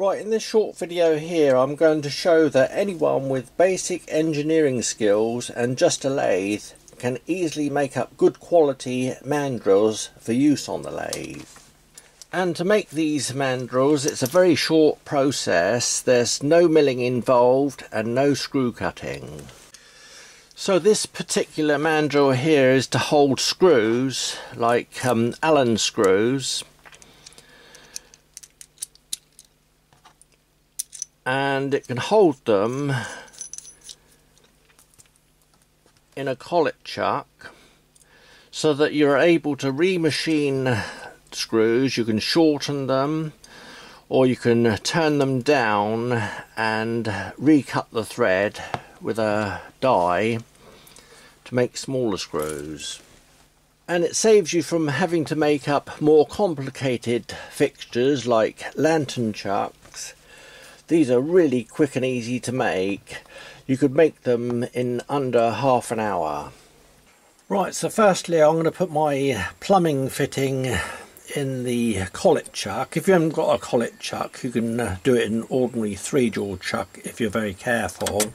Right, in this short video here I'm going to show that anyone with basic engineering skills and just a lathe can easily make up good quality mandrels for use on the lathe. And to make these mandrels it's a very short process, there's no milling involved and no screw cutting. So this particular mandrel here is to hold screws like um, Allen screws and it can hold them in a collet chuck so that you're able to remachine screws. You can shorten them or you can turn them down and recut the thread with a die to make smaller screws. And it saves you from having to make up more complicated fixtures like lantern chuck these are really quick and easy to make. You could make them in under half an hour. Right, so firstly I'm going to put my plumbing fitting in the collet chuck. If you haven't got a collet chuck, you can uh, do it in an ordinary three-jaw chuck if you're very careful.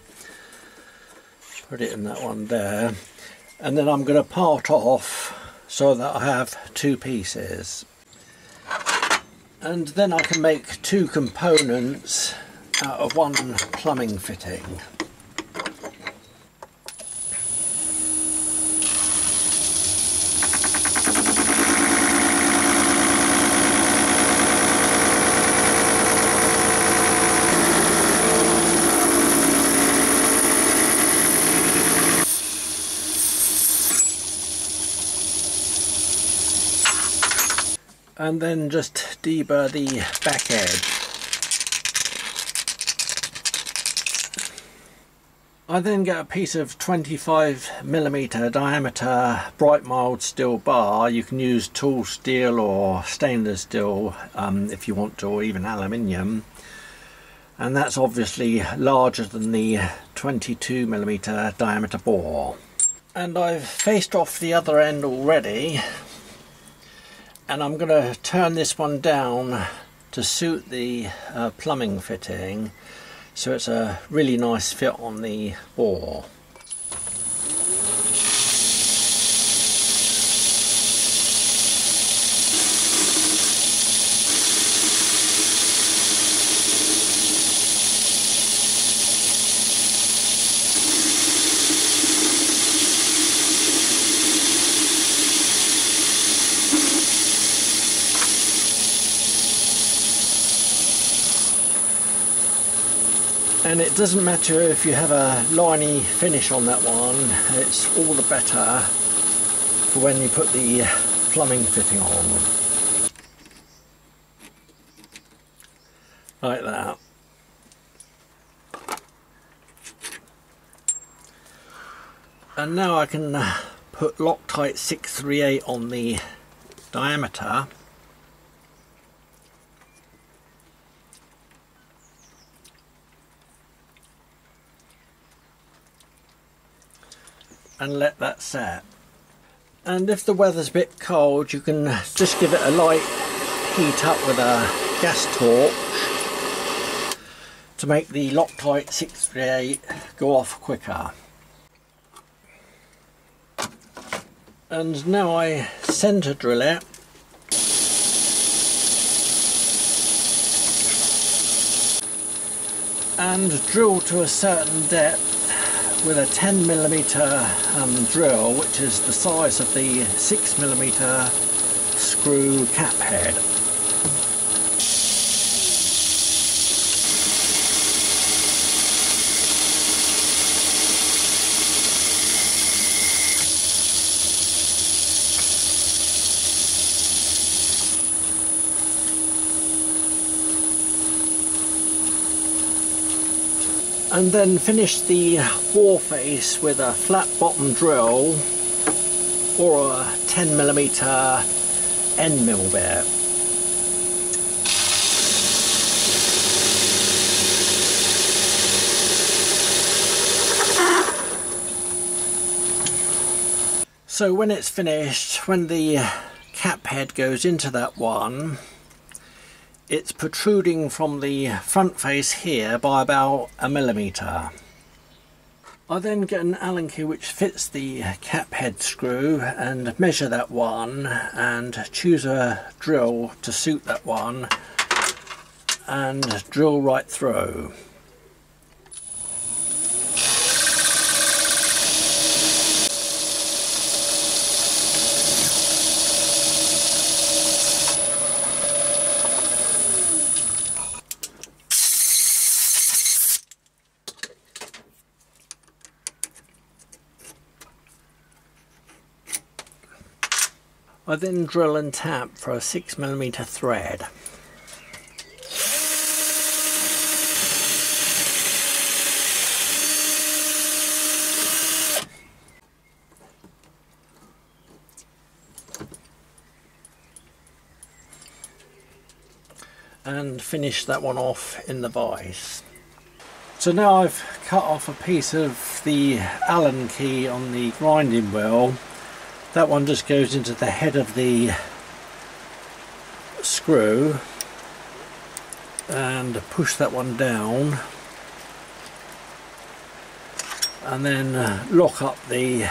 Put it in that one there. And then I'm going to part off so that I have two pieces. And then I can make two components out of one plumbing fitting. and then just deburr the back edge I then get a piece of 25 millimeter diameter bright mild steel bar. You can use tool steel or stainless steel um, if you want to, or even aluminium. And that's obviously larger than the 22 millimeter diameter bore. And I've faced off the other end already. And I'm going to turn this one down to suit the uh, plumbing fitting so it's a really nice fit on the bore and it doesn't matter if you have a liney finish on that one it's all the better for when you put the plumbing fitting on. Like that. And now I can uh, put Loctite 638 on the diameter and let that set. And if the weather's a bit cold you can just give it a light heat up with a gas torch to make the Loctite 638 go off quicker. And now I centre drill it. And drill to a certain depth with a 10 millimeter um, drill which is the size of the 6 millimeter screw cap head and then finish the bore face with a flat bottom drill or a 10mm end mill bit. So when it's finished, when the cap head goes into that one, it's protruding from the front face here by about a millimetre. I then get an Allen key which fits the cap head screw and measure that one and choose a drill to suit that one and drill right through. I then drill and tap for a 6mm thread. and finish that one off in the vise. So now I've cut off a piece of the Allen key on the grinding wheel that one just goes into the head of the screw. And push that one down. And then lock up the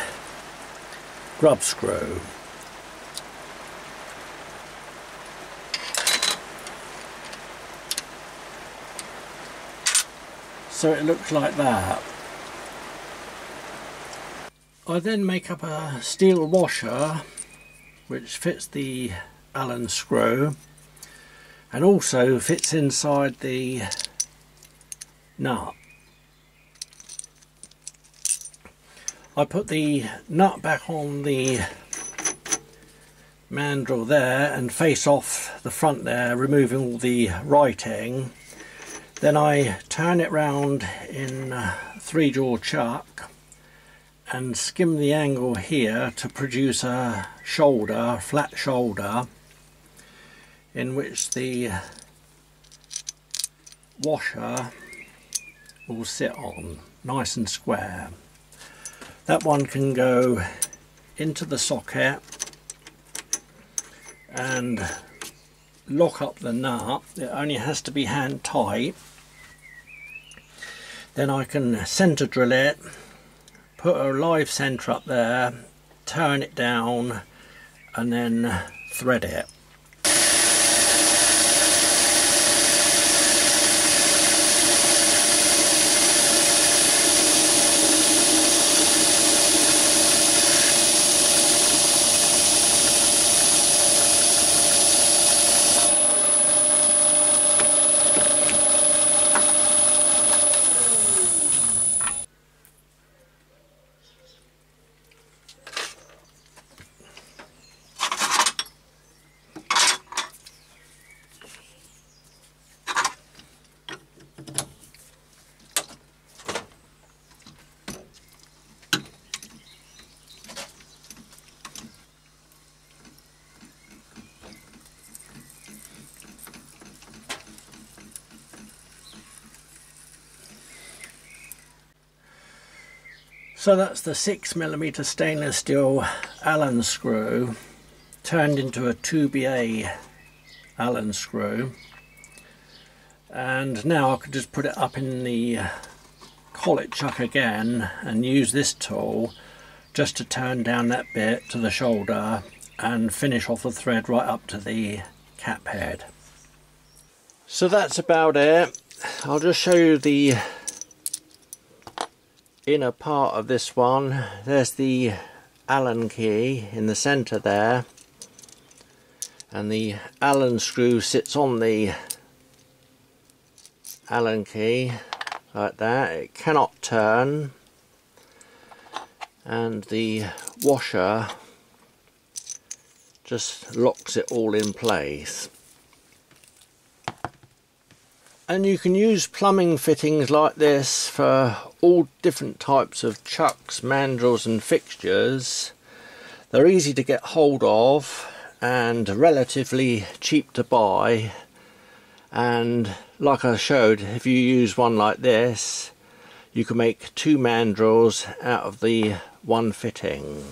grub screw. So it looks like that I then make up a steel washer which fits the Allen screw and also fits inside the nut. I put the nut back on the mandrel there and face off the front there removing all the writing then I turn it round in three jaw chuck and skim the angle here to produce a shoulder, flat shoulder in which the washer will sit on nice and square. That one can go into the socket and lock up the nut. It only has to be hand tight. Then I can center drill it put a live centre up there, turn it down and then thread it. So that's the 6mm stainless steel Allen screw turned into a 2BA Allen screw and now I could just put it up in the collet chuck again and use this tool just to turn down that bit to the shoulder and finish off the thread right up to the cap head. So that's about it. I'll just show you the inner part of this one. There's the Allen key in the center there. And the Allen screw sits on the Allen key like that. It cannot turn. And the washer just locks it all in place and you can use plumbing fittings like this for all different types of chucks, mandrels and fixtures. They're easy to get hold of and relatively cheap to buy and like I showed if you use one like this you can make two mandrels out of the one fitting.